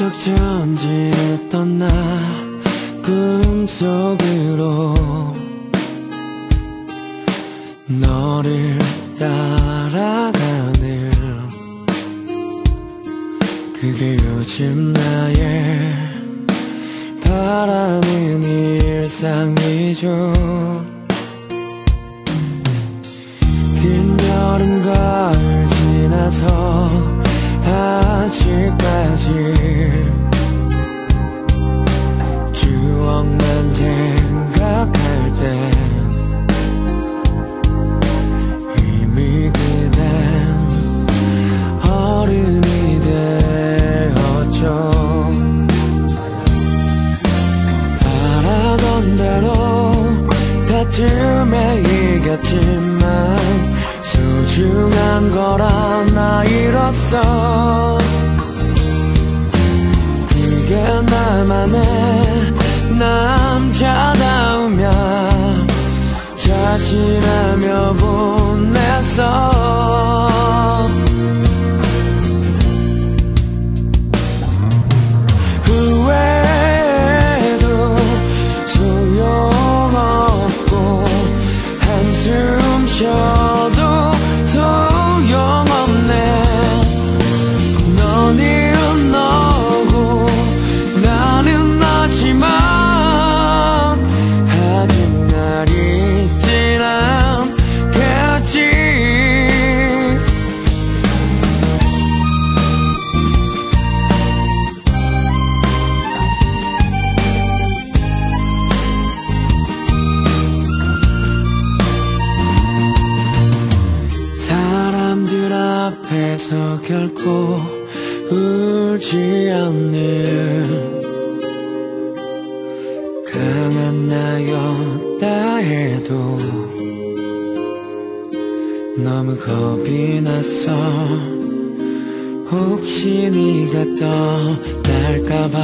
쩍 전진했던 나 꿈속으로 너를 따라가는 그게 요즘 나의 바라는 일상이죠 바라던 대로 다툼에 이겼지만 소중한 걸 하나 잃었어. 그게 나만의 남자다우며 자신하며 보냈어 앞에서 결코 울지 않는 강한 나였다 해도 너무 겁이 났어 혹시 네가 떠날까봐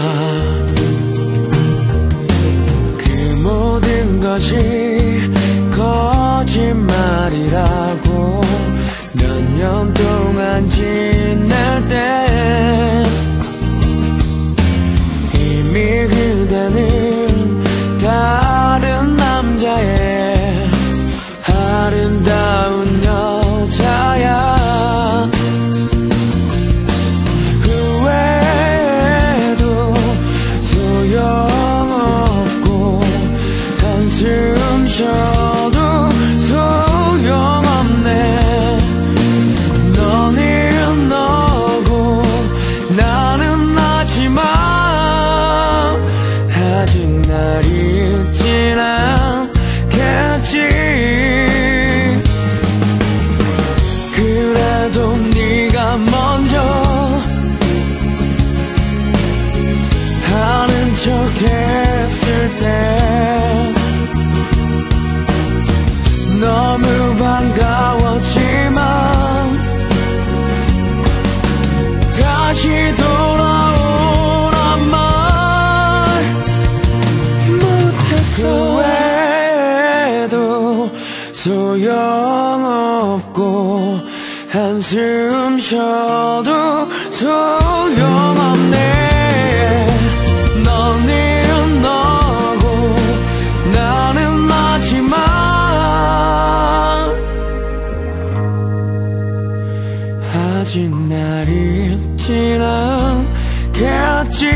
그 모든 것이 동안 지낼 때 이미 그대는 다른 남자의 아름다운 여자야. 후회도 소용없고 한숨 쉬어 소용없고 한숨 쉬어도 소용없네. 너는 너고 나는 나지만 아직 날 잊진 않겠지